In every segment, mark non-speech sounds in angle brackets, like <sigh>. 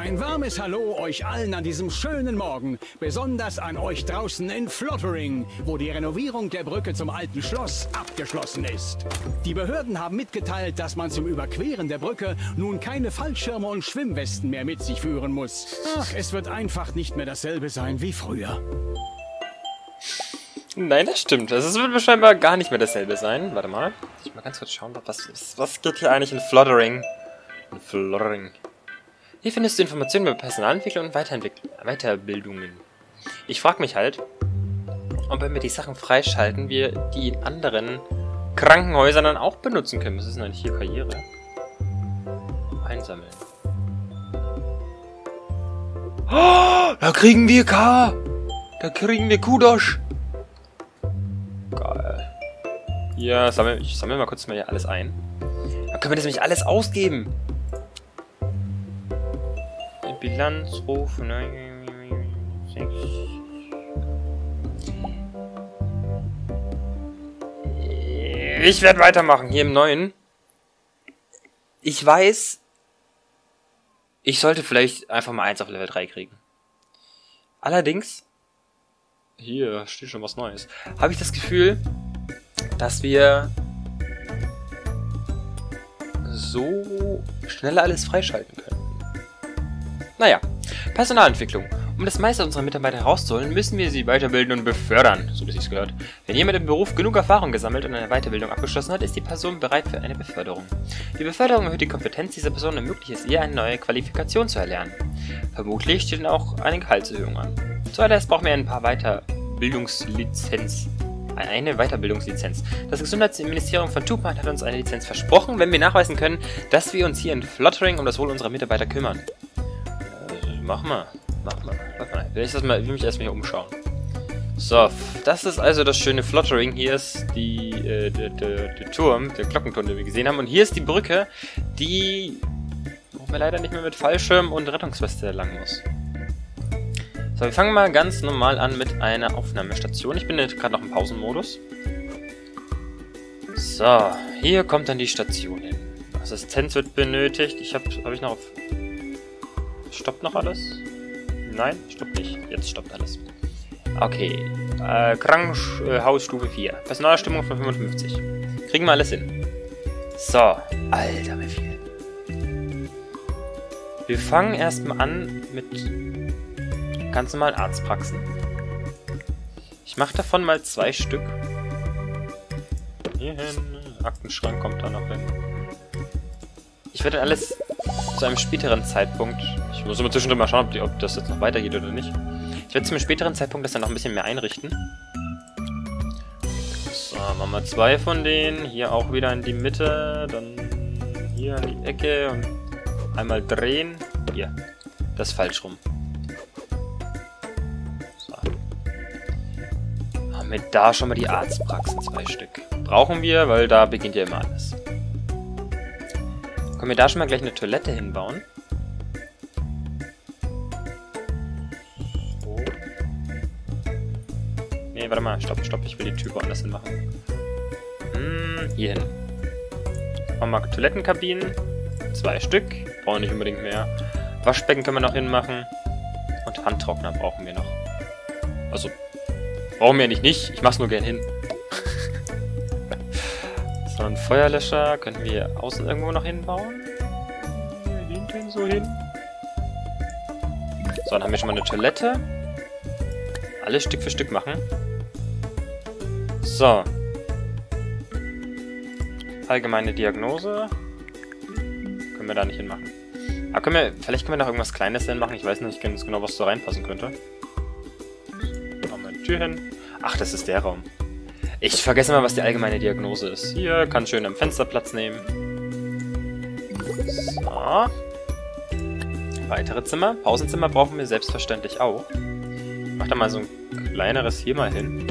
Ein warmes Hallo euch allen an diesem schönen Morgen, besonders an euch draußen in Flottering, wo die Renovierung der Brücke zum alten Schloss abgeschlossen ist. Die Behörden haben mitgeteilt, dass man zum Überqueren der Brücke nun keine Fallschirme und Schwimmwesten mehr mit sich führen muss. Ach, es wird einfach nicht mehr dasselbe sein wie früher. Nein, das stimmt. Also, es wird scheinbar gar nicht mehr dasselbe sein. Warte mal. Ich mal ganz kurz schauen, was, was, geht hier eigentlich in Flottering? In Flottering. Hier findest du Informationen über Personalentwicklung und Weiterbildungen. Ich frage mich halt, ob wenn wir die Sachen freischalten, wir die in anderen Krankenhäusern dann auch benutzen können. Was ist denn eigentlich hier Karriere? Einsammeln. Oh, da kriegen wir K! Da kriegen wir Kudosch! Geil. Ja, sammel, ich sammle mal kurz mal hier alles ein. Dann können wir das nämlich alles ausgeben. Bilanzruf. Ich werde weitermachen hier im neuen. Ich weiß, ich sollte vielleicht einfach mal eins auf Level 3 kriegen. Allerdings, hier steht schon was Neues, habe ich das Gefühl, dass wir so schneller alles freischalten können. Naja, Personalentwicklung. Um das meiste unserer Mitarbeiter herauszuholen, müssen wir sie weiterbilden und befördern, so wie es gehört. Wenn jemand im Beruf genug Erfahrung gesammelt und eine Weiterbildung abgeschlossen hat, ist die Person bereit für eine Beförderung. Die Beförderung erhöht die Kompetenz dieser Person und ermöglicht es ihr, eine neue Qualifikation zu erlernen. Vermutlich steht dann auch eine Gehaltserhöhung an. Zuallererst brauchen wir ein paar Weiterbildungslizenz. Eine Weiterbildungslizenz. Das Gesundheitsministerium von Tupac hat uns eine Lizenz versprochen, wenn wir nachweisen können, dass wir uns hier in Fluttering um das Wohl unserer Mitarbeiter kümmern. Mach mal. Mach mal. Warte mal. Will ich, das mal, will mich erstmal hier umschauen. So, das ist also das schöne Flottering. Hier ist die, äh, der, der, der Turm, der Glockenturm, den wir gesehen haben. Und hier ist die Brücke, die, wo man leider nicht mehr mit Fallschirm und Rettungsweste lang muss. So, wir fangen mal ganz normal an mit einer Aufnahmestation. Ich bin jetzt gerade noch im Pausenmodus. So, hier kommt dann die Station hin. Assistenz wird benötigt. Ich habe hab ich noch auf Stoppt noch alles? Nein, stoppt nicht. Jetzt stoppt alles. Okay. Äh, Krankenhausstufe 4. Personalstimmung von 55. Kriegen wir alles hin. So. Alter, wie viel. Wir fangen erstmal an mit ganz normalen Arztpraxen. Ich mache davon mal zwei Stück. Hier hin. Aktenschrank kommt da noch hin. Ich werde alles zu einem späteren Zeitpunkt ich muss immer zwischendurch mal schauen, ob, die, ob das jetzt noch weitergeht oder nicht. Ich werde zu einem späteren Zeitpunkt das dann noch ein bisschen mehr einrichten. So, machen wir zwei von denen. Hier auch wieder in die Mitte. Dann hier in die Ecke und einmal drehen. Hier. Das ist falsch rum. So. Haben wir da schon mal die Arztpraxen, zwei Stück. Brauchen wir, weil da beginnt ja immer alles. Können wir da schon mal gleich eine Toilette hinbauen? warte mal. Stopp, stopp. Ich will die Tür woanders hin machen. Hm, hier hin. Machen wir Toilettenkabinen. Zwei Stück. Brauchen nicht unbedingt mehr. Waschbecken können wir noch hinmachen. Und Handtrockner brauchen wir noch. Also, brauchen wir nicht nicht. Ich mach's nur gern hin. So, ein Feuerlöscher können wir außen irgendwo noch hinbauen. Hinten so hin. So, dann haben wir schon mal eine Toilette. Alles Stück für Stück machen. So. Allgemeine Diagnose. Können wir da nicht hinmachen. Aber ah, können wir, vielleicht können wir noch irgendwas Kleines hinmachen. Ich weiß nicht ganz genau, was da reinpassen könnte. Machen wir eine Tür hin. Ach, das ist der Raum. Ich vergesse mal, was die allgemeine Diagnose ist. Hier, kann schön am Fenster Platz nehmen. So. Weitere Zimmer. Pausenzimmer brauchen wir selbstverständlich auch. Ich mach da mal so ein kleineres hier mal hin.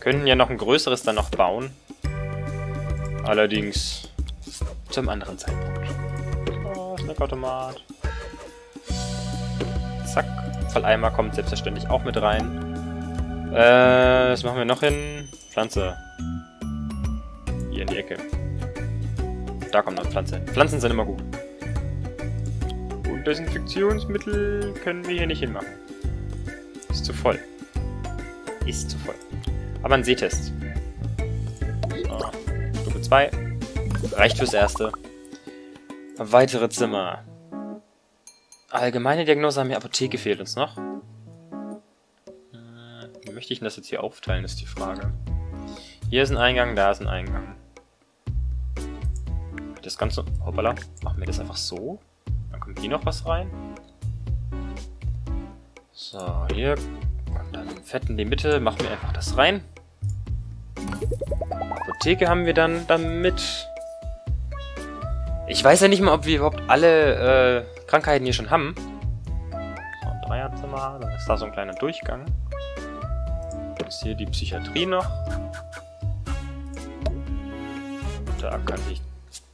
Könnten ja noch ein größeres dann noch bauen. Allerdings zum anderen Zeitpunkt. Oh, Snackautomat. Zack. Falleimer kommt selbstverständlich auch mit rein. Äh, was machen wir noch hin? Pflanze. Hier in die Ecke. Da kommt noch Pflanze. Pflanzen sind immer gut. Desinfektionsmittel können wir hier nicht hinmachen. Ist zu voll. Ist zu voll. Aber ein Sehtest. So. Stufe 2. Reicht fürs erste. Weitere Zimmer. Allgemeine Diagnose haben wir Apotheke fehlt uns noch. Möchte ich denn das jetzt hier aufteilen, ist die Frage. Hier ist ein Eingang, da ist ein Eingang. Das Ganze... Hoppala. Machen wir das einfach so? Dann kommt hier noch was rein. So, hier. Und dann fett in die Mitte machen wir einfach das rein. Apotheke haben wir dann damit. Ich weiß ja nicht mal, ob wir überhaupt alle äh, Krankheiten hier schon haben. So, ein Dreierzimmer, dann ist da so ein kleiner Durchgang. Ist hier die Psychiatrie noch. Da kann ich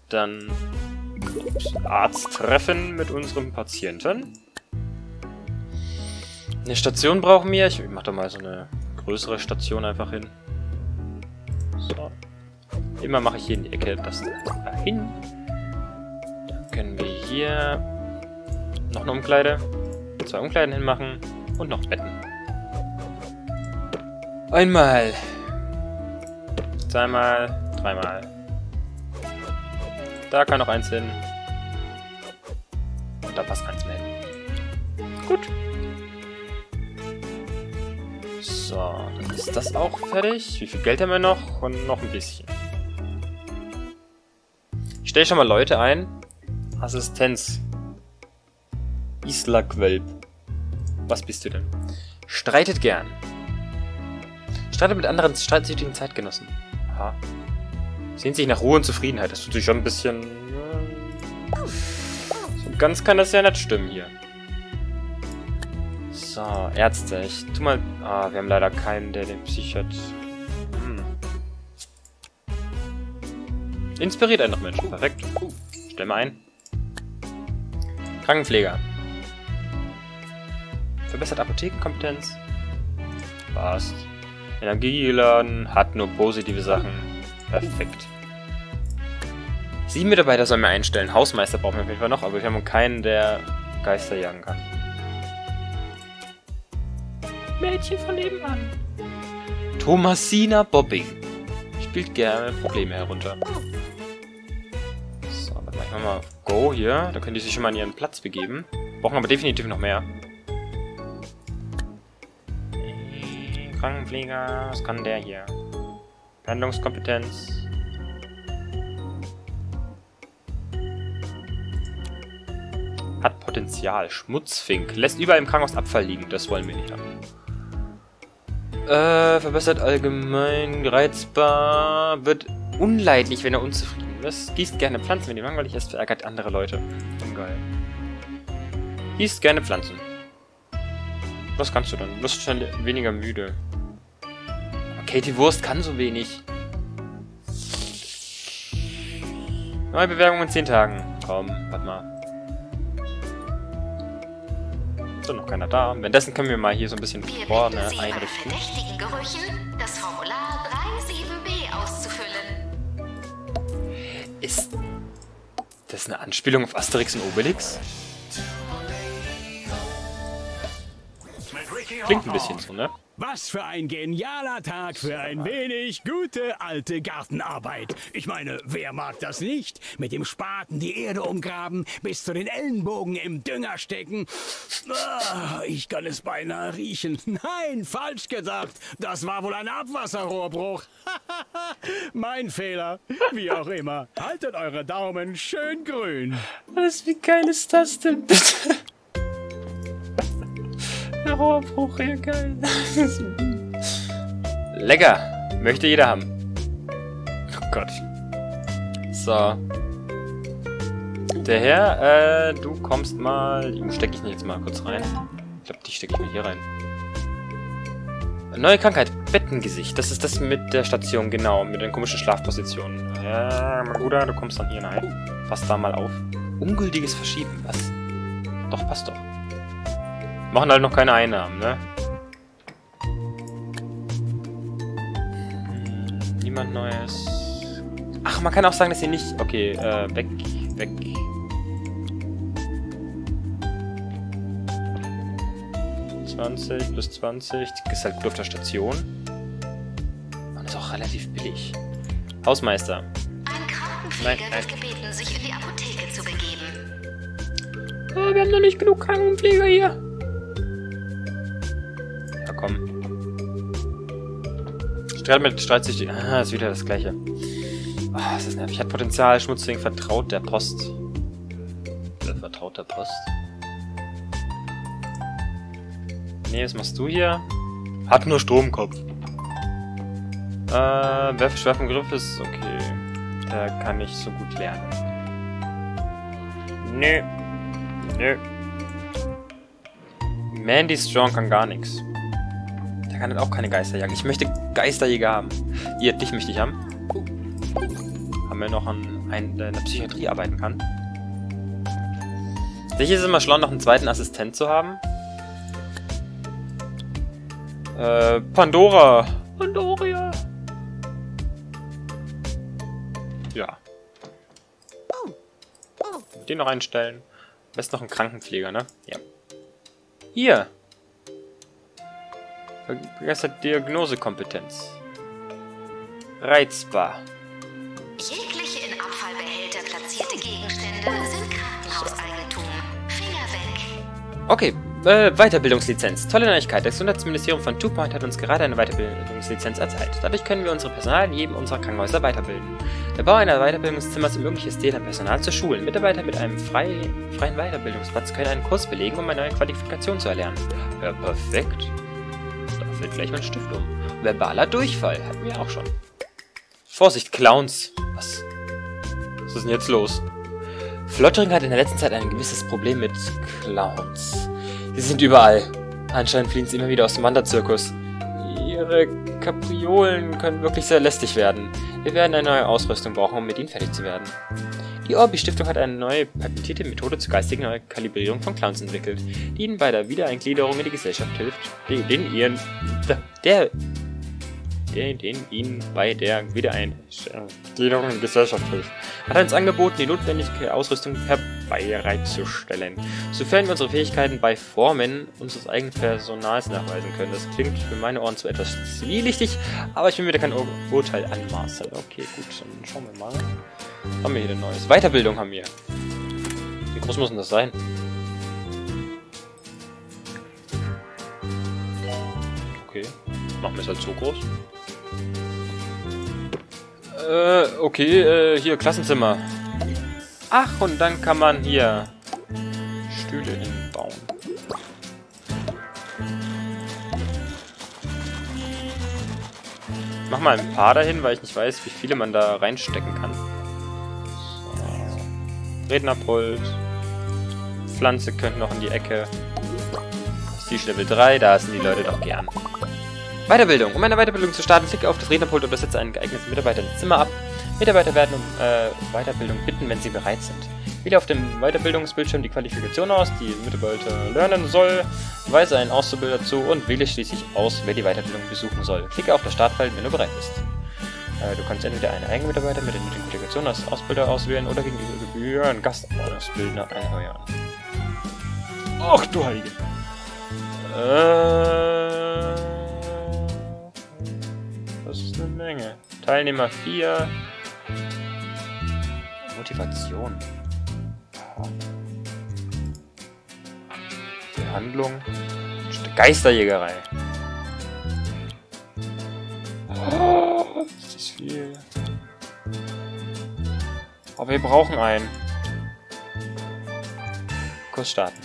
dann Arzt treffen mit unserem Patienten. Eine Station brauchen wir. Ich mache da mal so eine größere Station einfach hin. So. Immer mache ich hier in die Ecke das hin. Dann können wir hier noch eine Umkleide, zwei Umkleiden hinmachen und noch Betten. Einmal. Zweimal, dreimal. Da kann noch eins hin. Und da passt keins mehr hin. Gut. So, dann ist das auch fertig. Wie viel Geld haben wir noch? Und noch ein bisschen. Ich stelle schon mal Leute ein. Assistenz. Isla Quelp. Was bist du denn? Streitet gern. Streitet mit anderen streitsüchtigen Zeitgenossen. Aha. Sehnt sich nach Ruhe und Zufriedenheit. Das tut sich schon ein bisschen... So ganz kann das ja nicht stimmen hier. So, Ärzte. Ich tu mal... Ah, wir haben leider keinen, der den Psychiat... Hm. Inspiriert einen noch Menschen. Perfekt. Stell mal ein. Krankenpfleger. Verbessert Apothekenkompetenz. Passt. Energieladen. Hat nur positive Sachen. Perfekt. Sieben Mitarbeiter sollen wir einstellen. Hausmeister brauchen wir auf jeden Fall noch, aber wir haben keinen, der Geister jagen kann. Mädchen von nebenan. Thomasina Bobbing. Spielt gerne Probleme herunter. So, warte mal, ich mach mal Go hier. Da können die sich schon mal an ihren Platz begeben. Brauchen aber definitiv noch mehr. Krankenpfleger, was kann der hier? Handlungskompetenz. Hat Potenzial. Schmutzfink. Lässt überall im Krankenhaus Abfall liegen. Das wollen wir nicht haben. Äh, verbessert allgemein, reizbar, wird unleidlich, wenn er unzufrieden ist. Gießt gerne Pflanzen, wenn die langweilig ist, verärgert andere Leute. Geil. Gießt gerne Pflanzen. Was kannst du dann? Du wirst schnell weniger müde. Katie Wurst kann so wenig. Neue Bewerbung in 10 Tagen. Komm, warte mal. So, noch keiner da. Währenddessen können wir mal hier so ein bisschen vorne einrichten. Gerüchen das Formular 37b auszufüllen. Ist das eine Anspielung auf Asterix und Obelix? Klingt ein bisschen so, ne? Was für ein genialer Tag für ein wenig gute alte Gartenarbeit. Ich meine, wer mag das nicht? Mit dem Spaten die Erde umgraben, bis zu den Ellenbogen im Dünger stecken. Ah, ich kann es beinahe riechen. <laughs> Nein, falsch gesagt. Das war wohl ein Abwasserrohrbruch. <laughs> mein Fehler. Wie auch immer. Haltet eure Daumen schön grün. Was, wie geil ist das denn bitte? Rohrbruch, ja geil. Lecker. Möchte jeder haben. Oh Gott. So. Der Herr, äh, du kommst mal... Die stecke ich jetzt mal kurz rein. Ich glaube, die stecke ich mir hier rein. Neue Krankheit, Bettengesicht. Das ist das mit der Station, genau. Mit den komischen Schlafpositionen. Ja, mein Bruder, du kommst dann hier rein. Pass da mal auf. Ungültiges Verschieben, was? Doch, passt doch. Machen halt noch keine Einnahmen, ne? Hm, niemand Neues. Ach, man kann auch sagen, dass sie nicht... Okay, äh, weg, weg. 20, plus 20. Die ist halt gut auf der Station. Und ist auch relativ billig. Hausmeister. Ein Krankenpfleger Nein, nein. wird gebeten, sich in die Apotheke zu begeben. Oh, wir haben noch nicht genug Krankenpfleger hier. Streit mit Streit sich... Ah, ist wieder das gleiche. Ah, das ist nervig. Hat Potenzial. Schmutzling vertraut der Post. Wer vertraut der Post? Nee, was machst du hier? Hat nur Stromkopf. Äh, wer für schwerfen Griff ist, okay. Der kann nicht so gut lernen. Nö. Nö. Mandy Strong kann gar nichts. Kann halt auch keine Geisterjagd. Ich möchte Geisterjäger haben. Ihr, dich möchte ich haben. Haben wir noch einen, einen, der in der Psychiatrie arbeiten kann. Sicher ist es immer schlau, noch einen zweiten Assistent zu haben. Äh, Pandora. Pandoria. Ja. Den noch einstellen. Am besten noch einen Krankenpfleger, ne? Ja. Hier. Verbessert Diagnosekompetenz. Reizbar. Jegliche in Abfallbehälter platzierte Gegenstände sind Krankenhauseigentum. Finger weg. Okay, äh, Weiterbildungslizenz. Tolle Neuigkeit. Das Gesundheitsministerium von Two Point hat uns gerade eine Weiterbildungslizenz erteilt. Dadurch können wir unsere Personal in jedem unserer Krankenhäuser weiterbilden. Der Bau einer Weiterbildungszimmers ermöglicht es dir, dein Personal zu schulen. Mitarbeiter mit einem frei, freien Weiterbildungsplatz können einen Kurs belegen, um eine neue Qualifikation zu erlernen. Ja, perfekt. Fällt gleich mein Stift um. Verbaler Durchfall. Hatten wir auch schon. Vorsicht, Clowns. Was? Was ist denn jetzt los? Flottering hat in der letzten Zeit ein gewisses Problem mit Clowns. Sie sind überall. Anscheinend fliehen sie immer wieder aus dem Wanderzirkus. Ihre Kapriolen können wirklich sehr lästig werden. Wir werden eine neue Ausrüstung brauchen, um mit ihnen fertig zu werden. Die Orbi-Stiftung hat eine neue patentierte Methode zur geistigen Kalibrierung von Clowns entwickelt, die ihnen bei der Wiedereingliederung in die Gesellschaft hilft, den, den ihren, der, der, den ihnen bei der Wiedereingliederung in die Gesellschaft hilft. Hat uns angeboten, die notwendige Ausrüstung herbeizustellen, sofern wir unsere Fähigkeiten bei Formen unseres eigenen Personals nachweisen können. Das klingt für meine Ohren zu etwas zwielichtig, aber ich will mir da kein Ur Urteil anmaßen. Okay, gut, dann schauen wir mal. Haben wir hier denn Neues? Weiterbildung haben wir. Wie groß muss denn das sein? Okay, machen wir es halt so groß. Äh, okay, äh, hier, Klassenzimmer. Ach, und dann kann man hier Stühle hinbauen. Mach mal ein paar dahin, weil ich nicht weiß, wie viele man da reinstecken kann. Rednerpult. Pflanze könnte noch in die Ecke. Siege Level 3, da sind die Leute doch gern. Weiterbildung. Um eine Weiterbildung zu starten, klicke auf das Rednerpult und setze einen geeigneten Mitarbeiter ins Zimmer ab. Mitarbeiter werden um äh, Weiterbildung bitten, wenn sie bereit sind. Wähle auf dem Weiterbildungsbildschirm die Qualifikation aus, die Mitarbeiter lernen soll, weise einen Auszubilder zu und wähle schließlich aus, wer die Weiterbildung besuchen soll. Klicke auf das Startfeld, wenn du bereit bist. Äh, du kannst entweder einen eigenen Mitarbeiter mit den Qualifikationen als Ausbilder auswählen oder gegenüber Einen Gastausbildner einheuern. Ach du Heilige. Äh, das ist eine Menge. Teilnehmer 4. Motivation. Behandlung. Geisterjägerei. Oh, das ist viel. Aber wir brauchen einen. Kurs starten.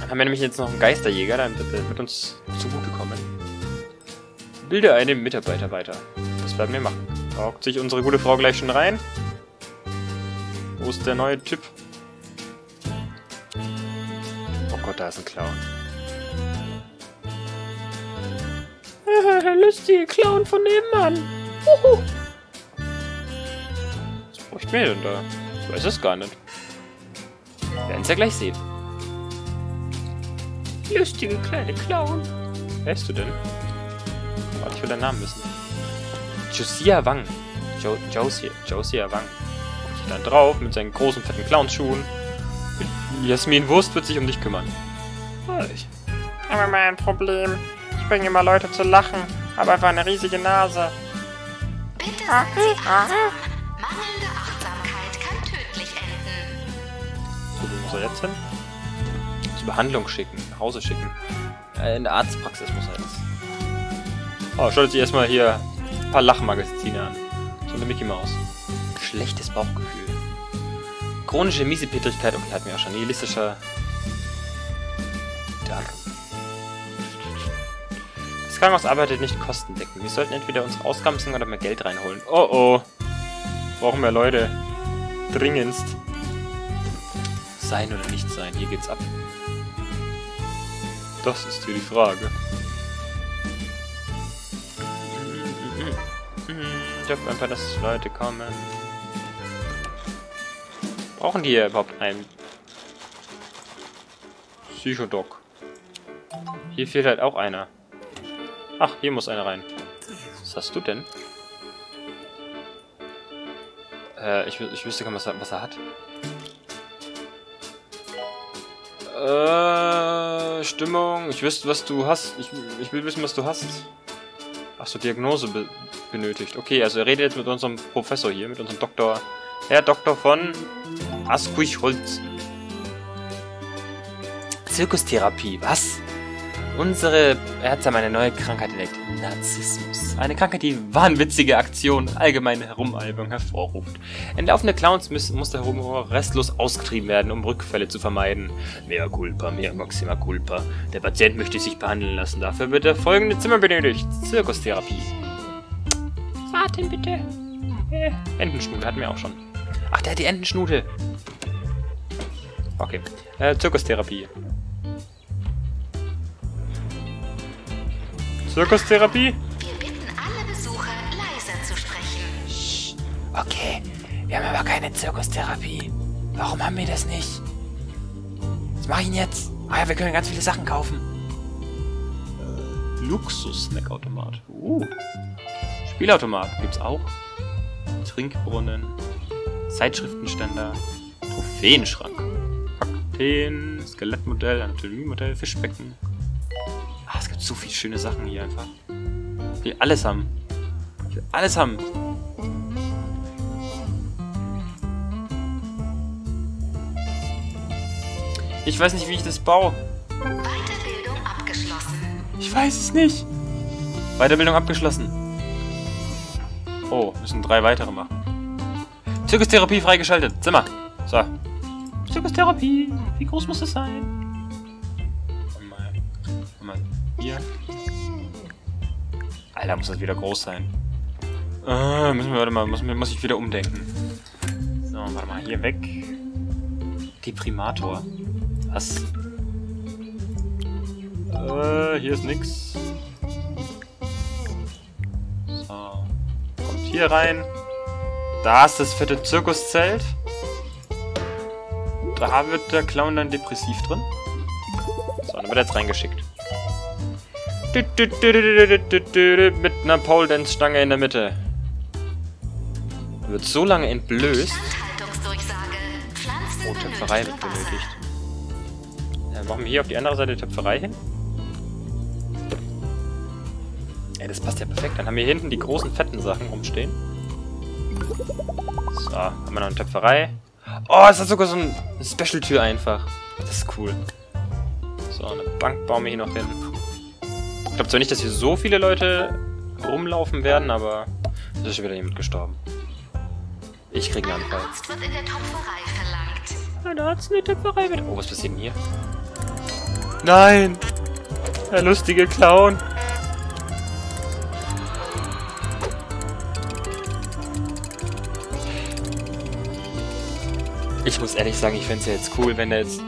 Dann haben wir nämlich jetzt noch einen Geisterjäger, dann wird, der wird uns zugutekommen. Bilde einen Mitarbeiter weiter. Das werden wir machen. Hockt sich unsere gute Frau gleich schon rein. Wo ist der neue Typ? Oh Gott, da ist ein Clown. Der <laughs> lustige Clown von nebenan. Uhu. Wir denn da? Ich weiß es gar nicht. Wir werden es ja gleich sehen. Lustige kleine Clown. Wer bist du denn? Warte, ich will deinen Namen wissen. Josia Wang. Jo Josia, Josia Wang. Guck ich dann drauf mit seinen großen, fetten Clownsschuhen. Jasmin Wurst wird sich um dich kümmern. Ich. Aber mein Problem. Ich bringe immer Leute zu lachen, habe einfach eine riesige Nase. Bitte sind Sie achtsam. So, jetzt hin? Zur Behandlung schicken, nach Hause schicken. Äh, in der Arztpraxis muss er jetzt. Oh, schaut sich erstmal hier ein paar Lachmagazine an. So eine Mickey Maus. Schlechtes Bauchgefühl. Chronische Miesepetrigkeit, okay, hatten wir auch schon. Nihilistischer Darm. Das Krankenhaus arbeitet nicht kostendeckend. Wir sollten entweder unsere Ausgaben senken oder mehr Geld reinholen. Oh oh. Brauchen mehr Leute. Dringendst. Sein oder nicht sein, hier geht's ab. Das ist hier die Frage. Ich hoffe einfach, dass Leute kommen. Brauchen die hier überhaupt einen Psychodoc? Hier fehlt halt auch einer. Ach, hier muss einer rein. Was hast du denn? Äh, ich, ich wüsste gar nicht, was er, was er hat. Äh, Stimmung. Ich wüsste, was du hast. Ich, ich will wissen, was du hast. Ach so, Diagnose be benötigt. Okay, also er redet jetzt mit unserem Professor hier, mit unserem Doktor. Herr Doktor von Asquich-Holz. Zirkustherapie, was? Unsere Ärzte haben eine neue Krankheit entdeckt. Narzissmus. Eine Krankheit, die wahnwitzige Aktionen, allgemeine Herumalbung hervorruft. Entlaufene Clowns müssen, muss der Humor restlos ausgetrieben werden, um Rückfälle zu vermeiden. Mea culpa, mea maxima culpa. Der Patient möchte sich behandeln lassen. Dafür wird der folgende Zimmer benötigt. Zirkustherapie. Warten bitte. Äh, Entenschnute hatten wir auch schon. Ach, der hat die Entenschnute. Okay. Äh, Zirkustherapie. Zirkustherapie? Wir bitten alle Besucher, leiser zu sprechen. Okay, wir haben aber keine Zirkustherapie. Warum haben wir das nicht? Was mache ich denn jetzt? Ah ja, wir können ganz viele Sachen kaufen. Äh, Luxus-Snackautomat. Uh. Spielautomat gibt's auch. Trinkbrunnen. Zeitschriftenständer. Trophäenschrank. Kakteen. Skelettmodell. Anatomiemodell. Fischbecken. So viele schöne Sachen hier einfach. Ich will alles haben. Ich will alles haben. Ich weiß nicht, wie ich das baue. Weiterbildung abgeschlossen. Ich weiß es nicht. Weiterbildung abgeschlossen. Oh, müssen drei weitere machen. Zirkustherapie freigeschaltet. Zimmer. So. Zirkustherapie. Wie groß muss es sein? Mal, mal hier. Alter, muss das wieder groß sein. Äh, müssen wir, warte mal, muss, muss ich wieder umdenken. So, warte mal, hier weg. Deprimator. Was? Äh, hier ist nix. So. Kommt hier rein. Da ist das fette Zirkuszelt. Da wird der Clown dann depressiv drin. So, dann wird er jetzt reingeschickt. Mit einer Pole Dance Stange in der Mitte. Wird so lange entblößt. Oh, Töpferei wird benötigt. Äh, machen wir hier auf die andere Seite Töpferei hin? Ey, das passt ja perfekt. Dann haben wir hier hinten die großen fetten Sachen rumstehen. So, haben wir noch eine Töpferei. Oh, es hat sogar so eine Special-Tür einfach. Das ist cool. So, eine Bank bauen wir hier noch hin. Ich glaube zwar nicht, dass hier so viele Leute rumlaufen werden, aber es ist schon wieder jemand gestorben. Ich krieg einen Ein Anfall. Arzt wird in der verlangt. Ein Arzt Töpferei mit. Oh, was passiert denn hier? Nein! Der lustige Clown. Ich muss ehrlich sagen, ich fände es ja jetzt cool, wenn er jetzt...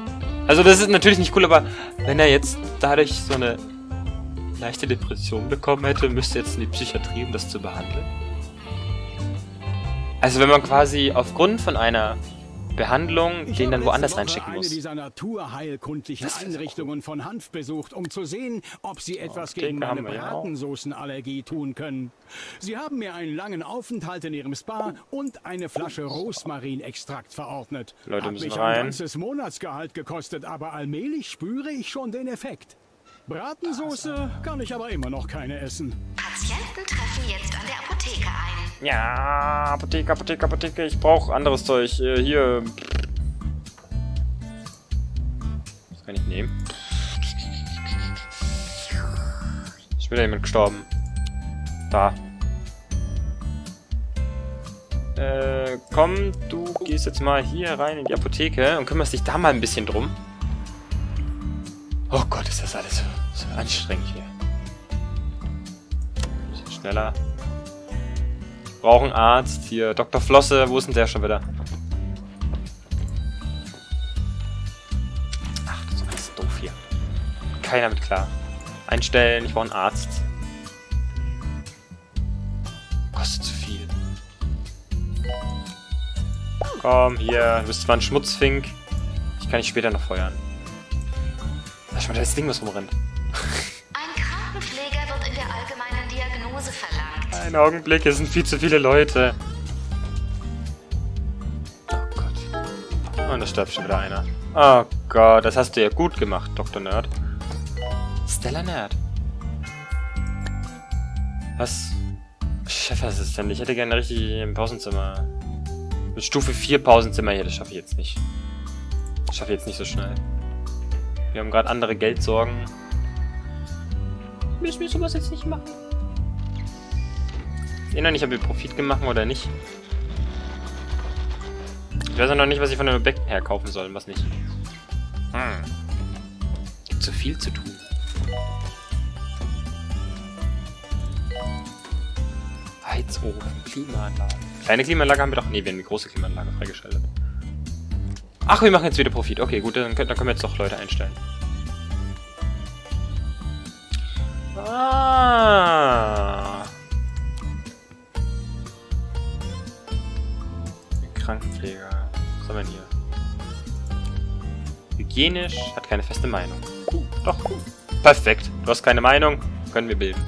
Also das ist natürlich nicht cool, aber wenn er jetzt dadurch so eine leichte Depression bekommen hätte, müsste jetzt in die Psychiatrie, um das zu behandeln. Also wenn man quasi aufgrund von einer Behandlung Ich den dann woanders letzte Woche reinschicken eine muss. dieser naturheilkundlichen Einrichtungen von Hanf besucht, um zu sehen, ob sie etwas Apotheke gegen meine haben wir ja auch. Bratensoßenallergie tun können. Sie haben mir einen langen Aufenthalt in ihrem Spa und eine Flasche Rosmarinextrakt verordnet. Leute Hat müssen mich rein. ein ganzes Monatsgehalt gekostet, aber allmählich spüre ich schon den Effekt. Bratensoße kann ich aber immer noch keine essen. Patienten treffen jetzt an der Apotheke ein. Ja, Apotheke, Apotheke, Apotheke. Ich brauche anderes Zeug. Äh, hier. Was kann ich nehmen? Ist wieder jemand gestorben. Da. Äh, komm, du gehst jetzt mal hier rein in die Apotheke und kümmerst dich da mal ein bisschen drum. Oh Gott, ist das alles anstrengend hier. Ein bisschen schneller. Brauchen Arzt. Hier, Dr. Flosse, wo ist denn der schon wieder? Ach, das ist alles doof hier. Keiner mit klar. Einstellen, ich brauche einen Arzt. Kostet zu viel. Komm, hier, du bist zwar ein Schmutzfink. Ich kann dich später noch feuern. Schon wieder das Ding, was rumrennt. Diagnose verlangt. Ein Augenblick, es sind viel zu viele Leute. Oh Gott. Und da stirbt schon wieder einer. Oh Gott, das hast du ja gut gemacht, Dr. Nerd. Stella Nerd. Was? Chefassistent, ich hätte gerne richtig ein Pausenzimmer. Mit Stufe 4 Pausenzimmer hier, das schaffe ich jetzt nicht. Das schaffe ich jetzt nicht so schnell. Wir haben gerade andere Geldsorgen. Müssen wir sowas jetzt nicht machen? Ich sehe noch nicht, ob wir Profit gemacht oder nicht. Ich weiß auch noch nicht, was ich von den Objekten her kaufen soll und was nicht. Hm. Gibt so viel zu tun. Heizofen, Klimaanlage. Kleine Klimaanlage haben wir doch. Nee, wir haben die große Klimaanlage freigeschaltet. Ach, wir machen jetzt wieder Profit. Okay, gut, dann, können- dann können wir jetzt doch Leute einstellen. Ah. Hier? Hygienisch, hat keine feste Meinung. Doch. Perfekt. Du hast keine Meinung, können wir bilden.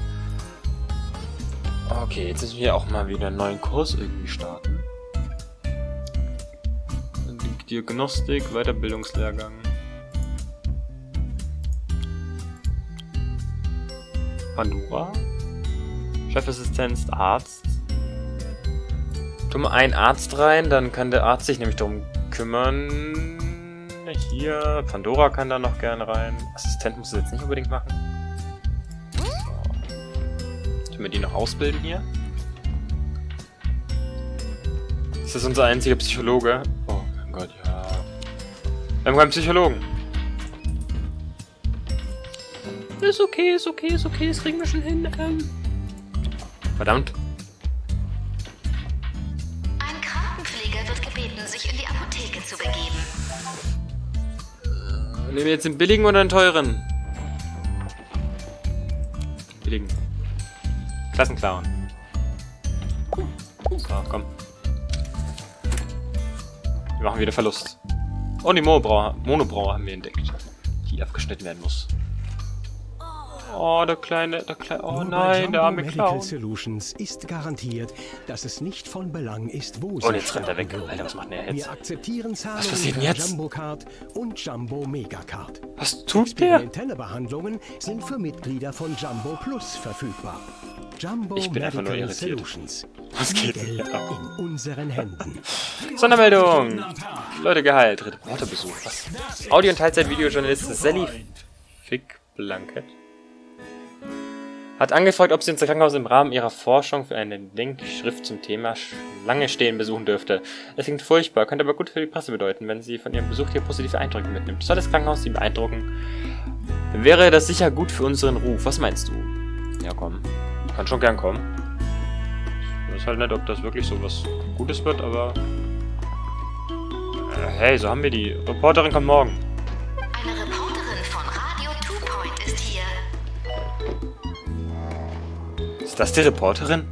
Okay, jetzt müssen wir auch mal wieder einen neuen Kurs irgendwie starten. Diagnostik, Weiterbildungslehrgang. Pandora. Chefassistenz, Arzt. Tu mal einen Arzt rein, dann kann der Arzt sich nämlich darum kümmern. Hier, Pandora kann da noch gerne rein. Assistent muss es jetzt nicht unbedingt machen. So. Können wir die noch ausbilden hier? Ist das unser einziger Psychologe? Oh mein Gott, ja. Wir haben keinen Psychologen. Ist okay, ist okay, ist okay, das kriegen wir schon hin. Ähm. Verdammt. Gebeten, sich in die Apotheke zu begeben. Nehmen wir jetzt den billigen oder den teuren? Billigen. Klassenclown. So, komm. Wir machen wieder Verlust. Oh, die Monobraue, Monobraue haben wir entdeckt. Die abgeschnitten werden muss. Oh, der kleine, der kleine, oh Nur nein, der arme Medical Clown. Solutions ist garantiert, dass es nicht von Belang ist, wo Und jetzt rennt er weg. Alter, was macht denn er jetzt? Wir akzeptieren Zahlungen passiert denn jetzt? Jumbo Card und Jumbo Mega Card. Was tut der? Experimentelle Behandlungen sind für Mitglieder von Jumbo Plus verfügbar. Jumbo Ich bin einfach nur Medical irritiert. Solutions. Was geht denn ab? in unseren Händen. Sondermeldung! Leute geheilt. Reporterbesuch. Was? Audio- und Teilzeit-Videojournalist Sally Fick Blanket hat angefragt, ob sie unser Krankenhaus im Rahmen ihrer Forschung für eine Denkschrift zum Thema Schlange stehen besuchen dürfte. Es klingt furchtbar, könnte aber gut für die Presse bedeuten, wenn sie von ihrem Besuch hier positive Eindrücke mitnimmt. Soll das Krankenhaus sie beeindrucken? Wäre das sicher gut für unseren Ruf. Was meinst du? Ja, komm. Kann schon gern kommen. Ich weiß halt nicht, ob das wirklich so was Gutes wird, aber... Äh, hey, so haben wir die. Reporterin kommt morgen. Das die Reporterin?